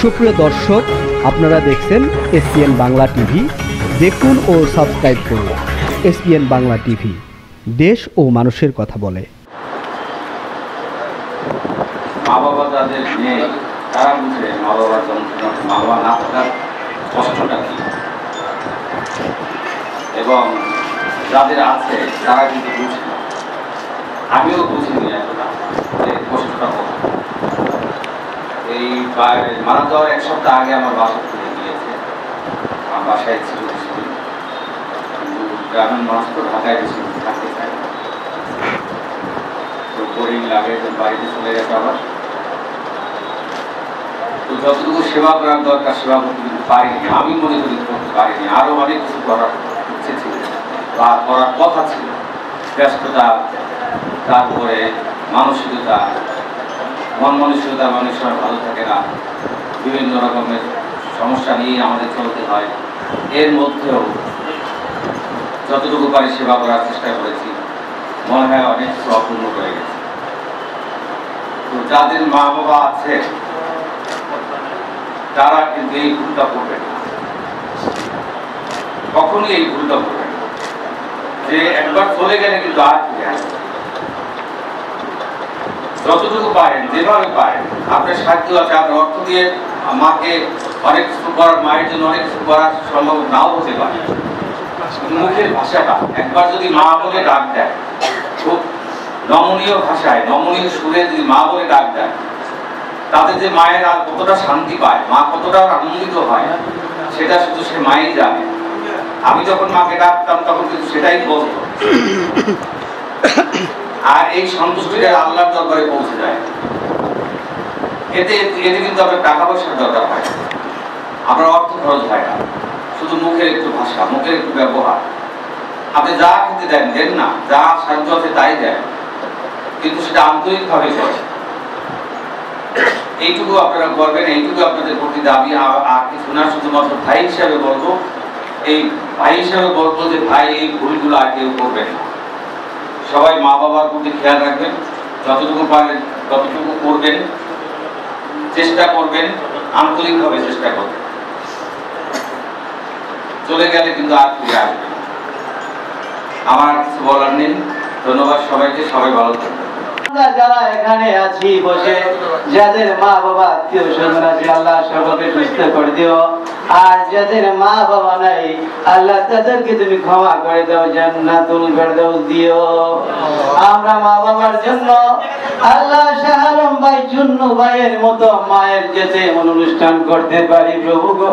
সুপ্রিয় দর্শক, আপনারা দেখছেন এসপিএন বাংলা টিভি। দেখুন ও সাবস্ক্রাইব করুন এসপিএন বাংলা টিভি। দেশ ও মানুষের কথা বলে। এবং যাদের আছে, তারা কিন্তু আমিও এতটা যে কষ্টটা কত এই মারা যাওয়ার এক সপ্তাহ আগে আমার বাসা আমার বাসায় ছিল মানুষ তো ঢাকায় বেশি থাকতে তো বোরিং লাগে বাড়িতে চলে গেছে আবার। তো যতটুকু সেবা করার দরকার, সেবা করতে কিন্তু পারিনি। আমি মনে করি করতে পারিনি। আরও অনেক কিছু করার ইচ্ছে ছিল বা করার কথা ছিল। ব্যস্ততা, তারপরে মানসিকতা মন মনুষ্যতা সময় ভালো থাকে না। বিভিন্ন রকমের সমস্যা নিয়ে আমাদের চলতে হয়। এর মধ্যেও যতটুকু পারি সেবা করার চেষ্টা করেছি। মনে হয় অনেক অপূর্ণ হয়ে গেছে। তো যাদের মা বাবা আছে, তারা কিন্তু এই ভুলটা করবে না। কখনই এই ভুলটা করবে না। যে একবার চলে গেলে কিন্তু আর ফিরে আসবে। যতটুকু পারেন, যেভাবে পারেন। আপনার সাহায্য আছে, আপনার অর্থ দিয়ে মাকে অনেক কিছু করার মায়ের জন্য অনেক কিছু করার সম্ভব নাও হতে পারে। মুখের ভাষাটা, একবার যদি মা বলে ডাক দেয়, খুব নমনীয় ভাষায়, নমনীয় সুরে যদি মা বলে ডাক দেয়, তাতে যে মায়ের আর কতটা শান্তি পায়, মা কতটা আনন্দিত হয়, সেটা শুধু সে মাই জানে। আমি যখন মাকে ডাকতাম, তখন কিন্তু সেটাই বলতো। আর এই সন্তুষ্টিটা আল্লাহর দরবারে পৌঁছে যায়। এতে এতে কিন্তু আপনার টাকা পয়সার দরকার হয়। আপনার অর্থ খরচ হয় না। শুধু মুখের একটু ভাষা, মুখের একটু ব্যবহার। আপনি যা খেতে দেন দেন না, যা সাহায্য আছে তাই দেন। কিন্তু সেটা আন্তরিকভাবে করেন এইটুকু আপনারা করবেন, এইটুকু আপনাদের প্রতি দাবি আর কিছু না, শুধুমাত্র ভাই হিসাবে বলব, এই ভাই হিসাবে বলব যে ভাই, এই ভুলগুলো আর কেউ করবেন না। সবাই মা বাবার প্রতি খেয়াল রাখবেন, যতটুকু পারেন, ততটুকু করবেন, চেষ্টা করবেন, আন্তরিকভাবে চেষ্টা করবেন। চলে গেলে কিন্তু আর ফিরে আসবে না। আমার কিছু বলার নেই। ধন্যবাদ সবাইকে, সবাই ভালো থাকবেন। যারা এখানে আছি বসে, যাদের মা বাবা আত্মীয় স্বজন আছে, আল্লাহ সকলকে সুস্থ করে দিও। আর যাদের মা বাবা নাই আল্লাহ তাদেরকে তুমি ক্ষমা করে দাও জান্নাতুল ফেরদৌস দিও আমরা মা বাবার জন্য আল্লাহ শাহ আলম ভাই চুন্নু ভাইয়ের মতো মায়ের যেতে এমন অনুষ্ঠান করতে পারি প্রভু গো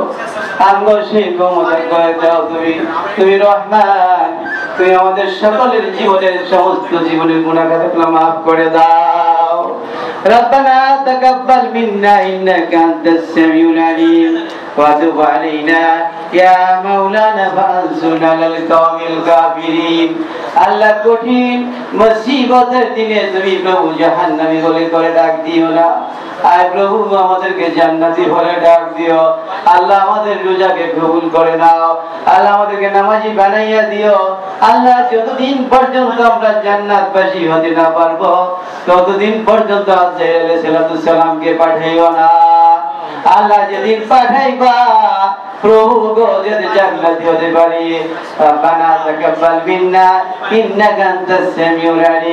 আমগো সেই ক্ষমতা করে দাও তুমি তুমি রহমান তুমি আমাদের সকলের জীবনের সমস্ত জীবনের গুণাখাতগুলো মাফ করে দাও ربنا تقبل منا انك انت السميع العليم وتب علينا يا مولانا فانصرنا على القوم الكافرين আল্লাহ কঠিন মুসিবতের দিনে তুমি প্রভু জাহান্নামী বলে করে ডাক দিও না আয় প্রভু আমাদেরকে জান্নাতি বলে ডাক দিও আল্লাহ আমাদের রোজাকে কবুল করে নাও আল্লাহ আমাদেরকে নামাজি বানাইয়া দিও আল্লাহ যতদিন পর্যন্ত আমরা জান্নাতবাসী হতে না পারবো ততদিন পর্যন্ত আজরাইল আলাইহিস সালামকে পাঠাইও না আল্লাহ যেদিন পাঠাইবা, প্রভু গো যদি জান্নাত হতে পারি রব্বানা তাকাব্বাল মিন্না, ইন্নাকা আনতাস সামিউল আলিম।